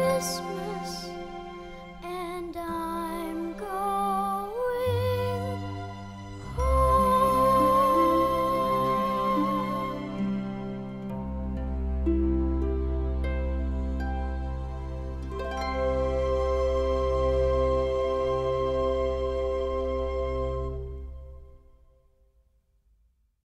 Christmas.